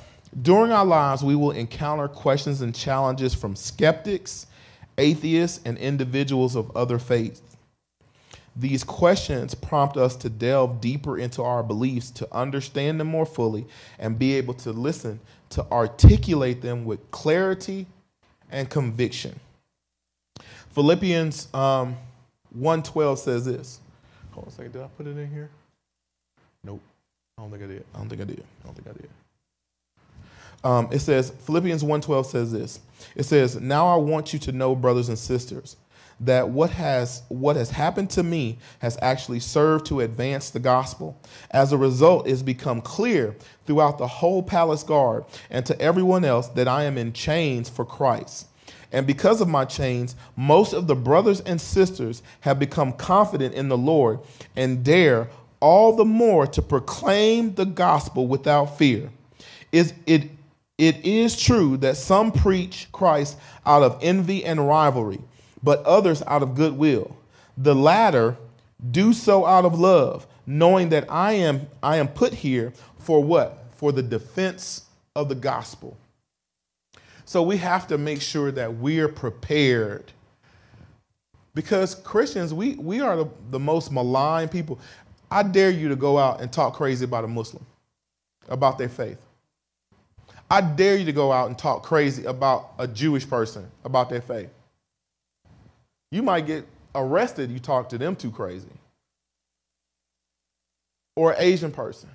During our lives, we will encounter questions and challenges from skeptics, atheists, and individuals of other faiths. These questions prompt us to delve deeper into our beliefs, to understand them more fully, and be able to listen to articulate them with clarity and conviction. Philippians um, 1.12 says this. Hold on a second, did I put it in here? Nope. I don't think I did. I don't think I did. I don't think I did. Um, it says, Philippians 1.12 says this. It says, Now I want you to know, brothers and sisters, that what has what has happened to me has actually served to advance the gospel. As a result, it's become clear throughout the whole palace guard and to everyone else that I am in chains for Christ. And because of my chains, most of the brothers and sisters have become confident in the Lord and dare all the more to proclaim the gospel without fear. Is it it is true that some preach Christ out of envy and rivalry, but others out of goodwill. The latter do so out of love, knowing that I am I am put here for what? For the defense of the gospel. So we have to make sure that we're prepared. Because Christians, we, we are the, the most maligned people. I dare you to go out and talk crazy about a Muslim, about their faith. I dare you to go out and talk crazy about a Jewish person, about their faith. You might get arrested, you talk to them too crazy. Or an Asian person.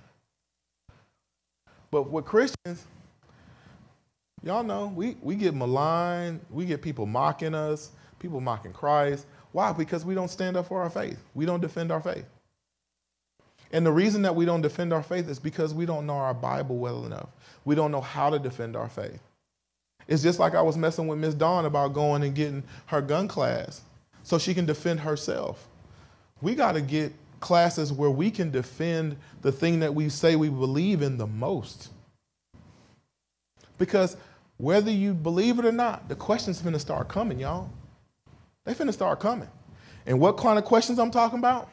But with Christians, y'all know, we, we get maligned, we get people mocking us, people mocking Christ. Why? Because we don't stand up for our faith. We don't defend our faith. And the reason that we don't defend our faith is because we don't know our Bible well enough. We don't know how to defend our faith. It's just like I was messing with Miss Dawn about going and getting her gun class so she can defend herself. We got to get classes where we can defend the thing that we say we believe in the most. Because whether you believe it or not, the questions finna start coming, y'all. They finna start coming. And what kind of questions I'm talking about?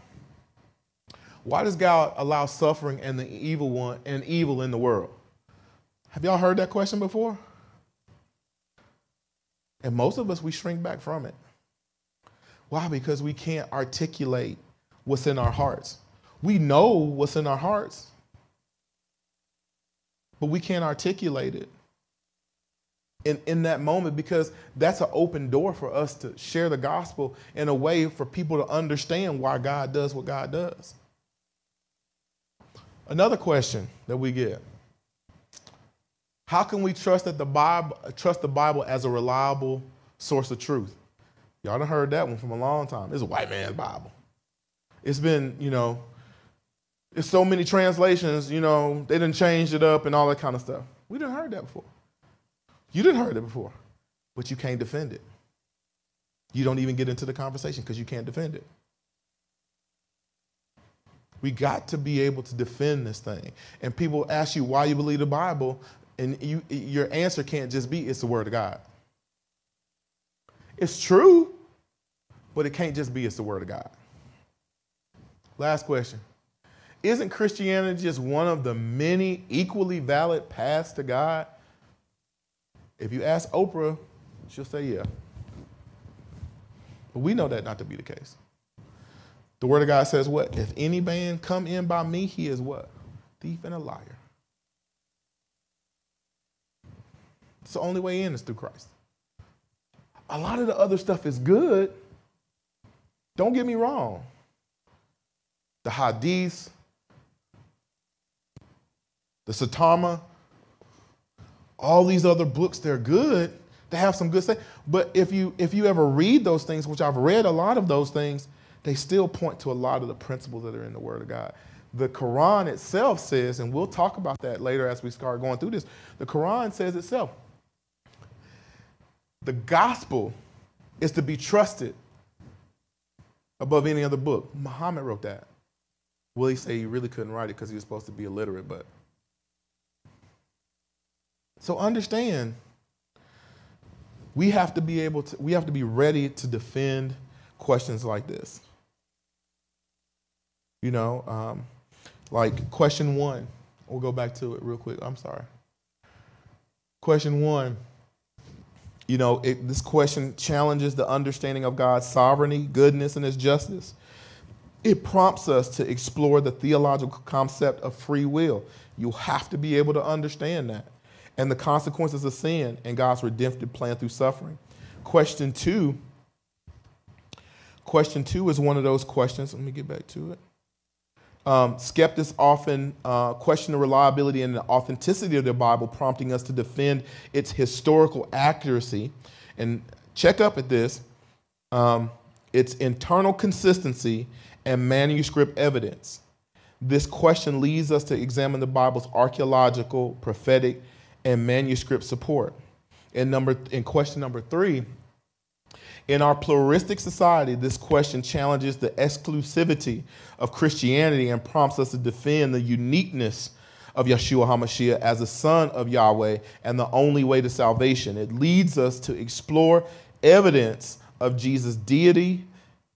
Why does God allow suffering and the evil one and evil in the world? Have y'all heard that question before? And most of us, we shrink back from it. Why? Because we can't articulate what's in our hearts. We know what's in our hearts, but we can't articulate it in, in that moment because that's an open door for us to share the gospel in a way for people to understand why God does what God does. Another question that we get. How can we trust that the Bible trust the Bible as a reliable source of truth? Y'all done heard that one from a long time. It's a white man's Bible. It's been, you know, it's so many translations, you know, they didn't change it up and all that kind of stuff. We didn't heard that before. You didn't heard it before, but you can't defend it. You don't even get into the conversation because you can't defend it. We got to be able to defend this thing. And people ask you why you believe the Bible, and you, your answer can't just be it's the Word of God. It's true, but it can't just be it's the Word of God. Last question Isn't Christianity just one of the many equally valid paths to God? If you ask Oprah, she'll say yeah. But we know that not to be the case. The word of God says what? If any man come in by me, he is what? Thief and a liar. It's the only way in is through Christ. a lot of the other stuff is good. Don't get me wrong. The hadiths, the Satama, all these other books, they're good. They have some good stuff. But if you if you ever read those things, which I've read a lot of those things, they still point to a lot of the principles that are in the Word of God. The Quran itself says, and we'll talk about that later as we start going through this, the Quran says itself. The gospel is to be trusted above any other book. Muhammad wrote that. Will he say he really couldn't write it because he was supposed to be illiterate, but so understand we have to be able to we have to be ready to defend questions like this. You know, um, like question one. We'll go back to it real quick. I'm sorry. Question one. You know, it, this question challenges the understanding of God's sovereignty, goodness, and His justice. It prompts us to explore the theological concept of free will. You have to be able to understand that and the consequences of sin and God's redemptive plan through suffering. Question two. Question two is one of those questions. Let me get back to it. Um, skeptics often uh, question the reliability and the authenticity of the Bible, prompting us to defend its historical accuracy. And check up at this um, its internal consistency and manuscript evidence. This question leads us to examine the Bible's archaeological, prophetic, and manuscript support. In number in question number three, in our pluralistic society, this question challenges the exclusivity of Christianity and prompts us to defend the uniqueness of Yeshua HaMashiach as the Son of Yahweh and the only way to salvation. It leads us to explore evidence of Jesus' deity,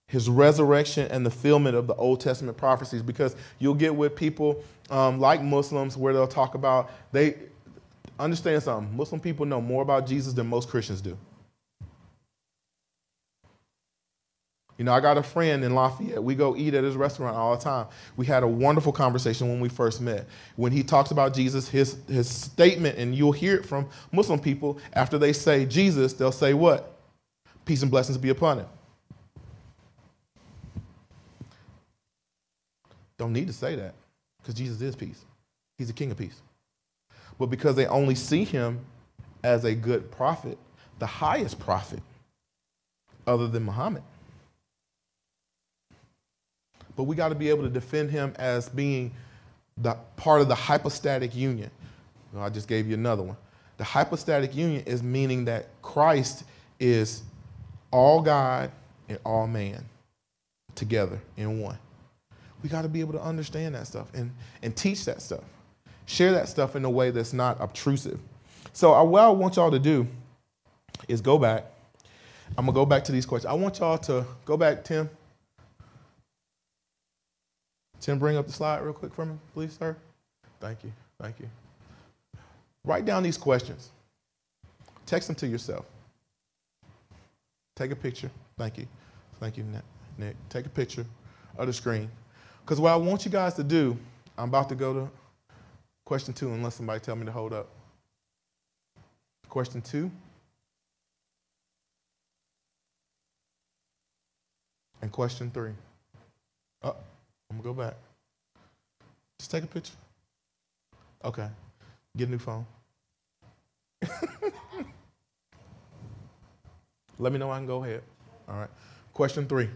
his resurrection, and the fulfillment of the Old Testament prophecies. Because you'll get with people um, like Muslims where they'll talk about they understand something. Muslim people know more about Jesus than most Christians do. You know, I got a friend in Lafayette. We go eat at his restaurant all the time. We had a wonderful conversation when we first met. When he talks about Jesus, his, his statement, and you'll hear it from Muslim people, after they say Jesus, they'll say what? Peace and blessings be upon him. Don't need to say that because Jesus is peace. He's the king of peace but because they only see him as a good prophet, the highest prophet other than Muhammad. But we got to be able to defend him as being the part of the hypostatic union. I just gave you another one. The hypostatic union is meaning that Christ is all God and all man together in one. We got to be able to understand that stuff and, and teach that stuff share that stuff in a way that's not obtrusive. So, uh, what I want y'all to do is go back. I'm gonna go back to these questions. I want y'all to go back, Tim. Tim, bring up the slide real quick for me, please, sir. Thank you. Thank you. Write down these questions. Text them to yourself. Take a picture. Thank you. Thank you, Nick. Take a picture of the screen. Because what I want you guys to do, I'm about to go to Question two, unless somebody tell me to hold up. Question two. And question three. Oh, I'm gonna go back. Just take a picture. Okay. Get a new phone. Let me know I can go ahead. All right. Question three.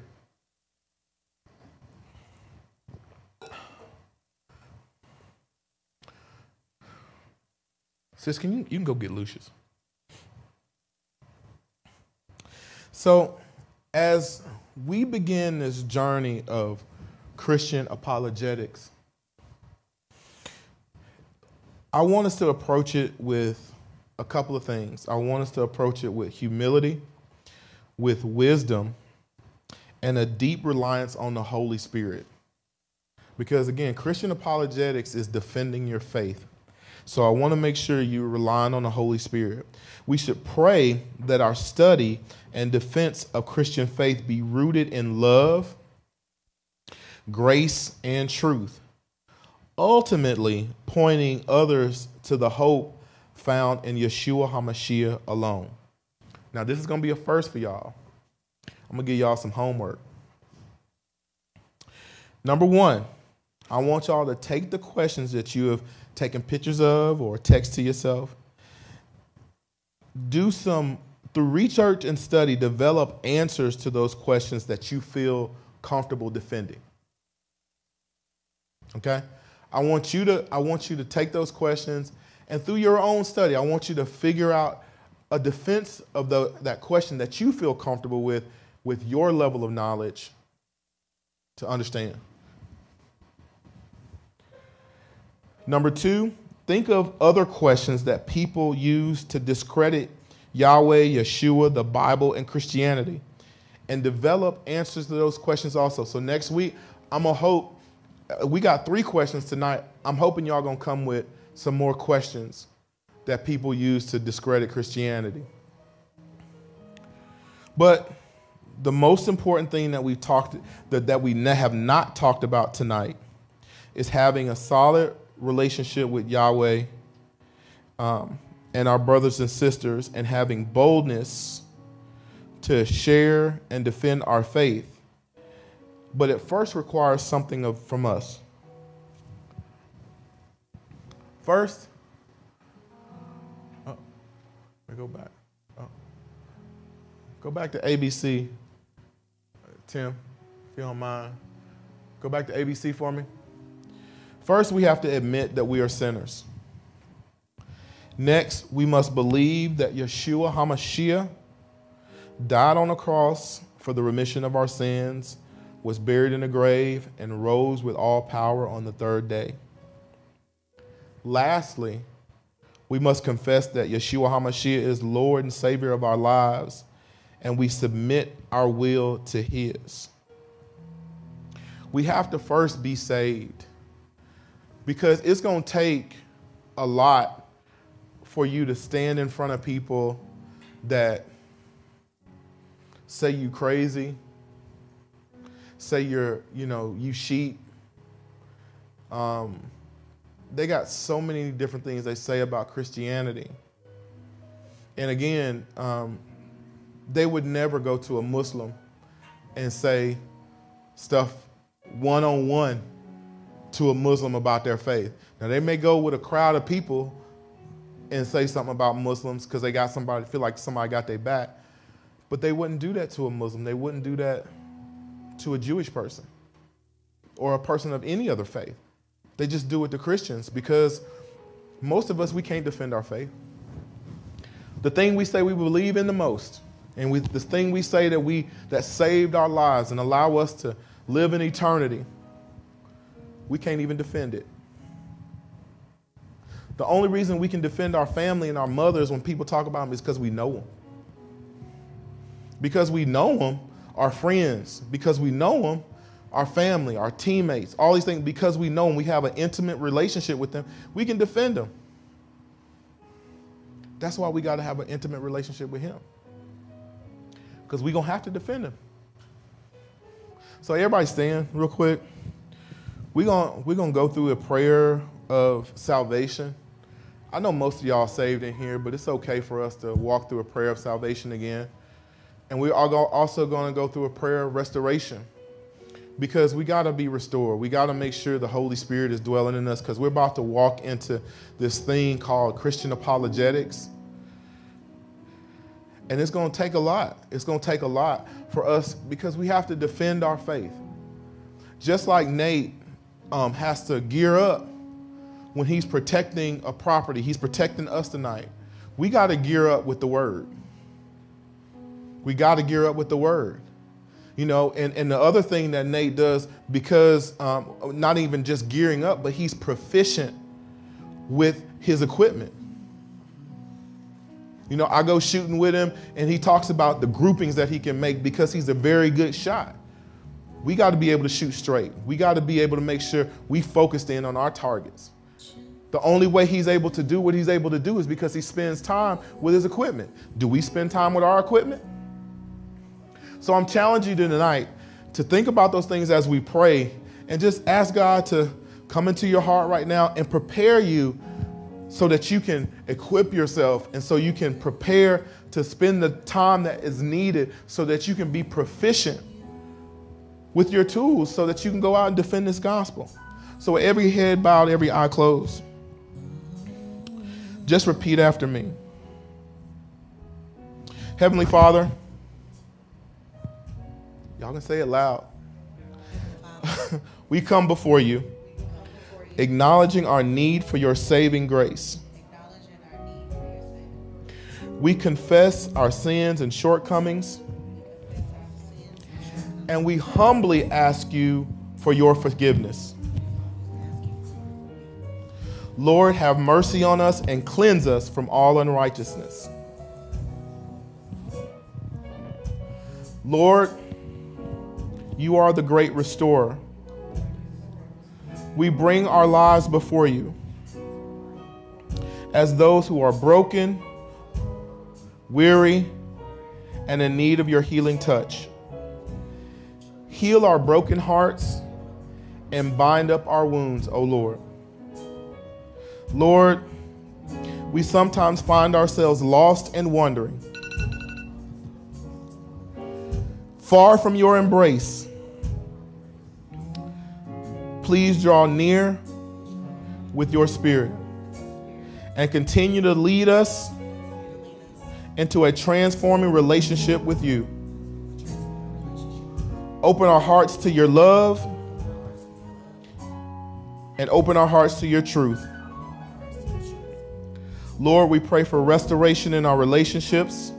Sis, can you, you can go get Lucius. So, as we begin this journey of Christian apologetics, I want us to approach it with a couple of things. I want us to approach it with humility, with wisdom, and a deep reliance on the Holy Spirit. Because again, Christian apologetics is defending your faith. So I want to make sure you're relying on the Holy Spirit. We should pray that our study and defense of Christian faith be rooted in love, grace, and truth, ultimately pointing others to the hope found in Yeshua HaMashiach alone. Now, this is going to be a first for y'all. I'm going to give y'all some homework. Number one, I want y'all to take the questions that you have taken pictures of or text to yourself. Do some, through research and study, develop answers to those questions that you feel comfortable defending. Okay? I want you to I want you to take those questions and through your own study, I want you to figure out a defense of the, that question that you feel comfortable with with your level of knowledge to understand. Number two, think of other questions that people use to discredit Yahweh, Yeshua, the Bible, and Christianity, and develop answers to those questions also. So next week, I'm gonna hope we got three questions tonight. I'm hoping y'all gonna come with some more questions that people use to discredit Christianity. But the most important thing that we've talked that, that we have not talked about tonight is having a solid relationship with Yahweh um, and our brothers and sisters and having boldness to share and defend our faith. But it first requires something of, from us. First, oh, go back. Oh. Go back to ABC. Tim, if you don't mind. Go back to ABC for me. First, we have to admit that we are sinners. Next, we must believe that Yeshua HaMashiach died on the cross for the remission of our sins, was buried in a grave, and rose with all power on the third day. Lastly, we must confess that Yeshua HaMashiach is Lord and Savior of our lives, and we submit our will to His. We have to first be saved because it's going to take a lot for you to stand in front of people that say you crazy, say you're, you know, you cheat. Um, they got so many different things they say about Christianity. And again, um, they would never go to a Muslim and say stuff one on one to a Muslim about their faith. Now, they may go with a crowd of people and say something about Muslims because they got somebody, feel like somebody got their back. But they wouldn't do that to a Muslim. They wouldn't do that to a Jewish person or a person of any other faith. They just do it to Christians because most of us, we can't defend our faith. The thing we say we believe in the most, and we, the thing we say that we that saved our lives and allow us to live in eternity, we can't even defend it. The only reason we can defend our family and our mothers when people talk about them is because we know them. Because we know them, our friends, because we know them, our family, our teammates, all these things, because we know them, we have an intimate relationship with them, we can defend them. That's why we got to have an intimate relationship with Him. Because we're going to have to defend Him. So, everybody stand real quick. We're going we're gonna go through a prayer of salvation. I know most of y'all saved in here, but it's okay for us to walk through a prayer of salvation again. And we are also going to go through a prayer of restoration because we got to be restored. We got to make sure the Holy Spirit is dwelling in us because we're about to walk into this thing called Christian apologetics. And it's going to take a lot. It's going to take a lot for us because we have to defend our faith. Just like Nate um, has to gear up when he's protecting a property, he's protecting us tonight. We got to gear up with the word. We got to gear up with the word. You know, and, and the other thing that Nate does, because um, not even just gearing up, but he's proficient with his equipment. You know, I go shooting with him, and he talks about the groupings that he can make because he's a very good shot. We got to be able to shoot straight. We got to be able to make sure we focused in on our targets. The only way he's able to do what he's able to do is because he spends time with his equipment. Do we spend time with our equipment? So I'm challenging you tonight to think about those things as we pray and just ask God to come into your heart right now and prepare you so that you can equip yourself and so you can prepare to spend the time that is needed so that you can be proficient with your tools so that you can go out and defend this gospel. So, every head bowed, every eye closed, just repeat after me Heavenly Father, y'all can say it loud. we come before you, acknowledging our need for your saving grace. We confess our sins and shortcomings, and we humbly ask you for your forgiveness. Lord, have mercy on us and cleanse us from all unrighteousness. Lord, you are the great restorer. We bring our lives before you as those who are broken, weary, and in need of your healing touch. Heal our broken hearts and bind up our wounds, O Lord. Lord, we sometimes find ourselves lost and wandering, far from your embrace. Please draw near with your spirit and continue to lead us into a transforming relationship with you. Open our hearts to your love and open our hearts to your truth. Lord, we pray for restoration in our relationships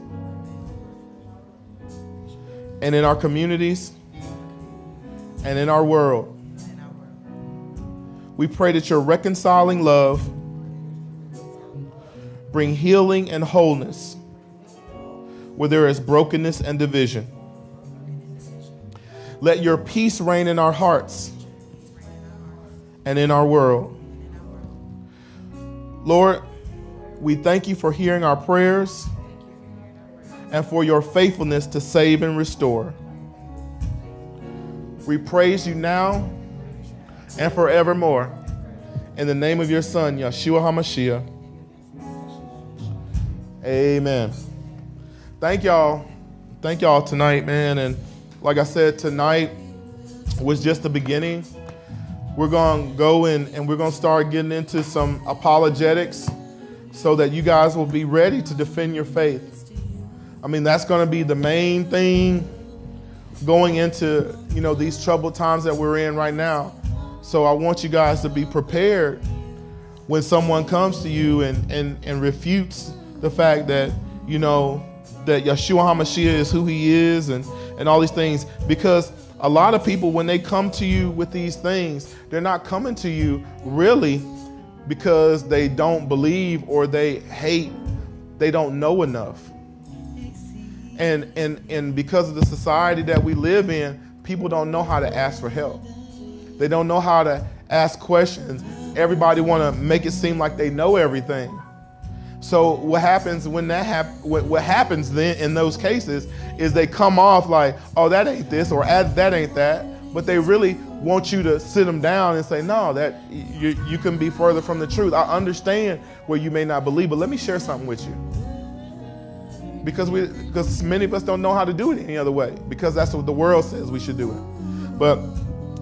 and in our communities and in our world. We pray that your reconciling love bring healing and wholeness where there is brokenness and division. Let your peace reign in our hearts and in our world. Lord, we thank you for hearing our prayers and for your faithfulness to save and restore. We praise you now and forevermore. In the name of your Son, Yeshua HaMashiach. Amen. Thank y'all. Thank y'all tonight, man. And like I said, tonight was just the beginning. We're going to go in and we're going to start getting into some apologetics so that you guys will be ready to defend your faith. I mean, that's going to be the main thing going into, you know, these troubled times that we're in right now. So I want you guys to be prepared when someone comes to you and, and, and refutes the fact that, you know, that Yeshua HaMashiach is who he is and, and all these things. Because a lot of people, when they come to you with these things, they're not coming to you really because they don't believe or they hate, they don't know enough. And, and, and because of the society that we live in, people don't know how to ask for help. They don't know how to ask questions. Everybody want to make it seem like they know everything. So what happens when that hap- what, what happens then in those cases is they come off like, oh, that ain't this or that ain't that, but they really want you to sit them down and say, no, that you, you can be further from the truth. I understand where you may not believe, but let me share something with you. Because we because many of us don't know how to do it any other way, because that's what the world says we should do it. But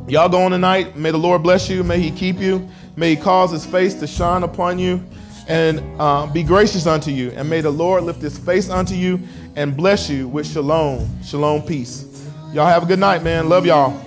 Y'all go on tonight. May the Lord bless you. May He keep you. May He cause His face to shine upon you and uh, be gracious unto you. And may the Lord lift His face unto you and bless you with shalom, shalom peace. Y'all have a good night, man. Love y'all.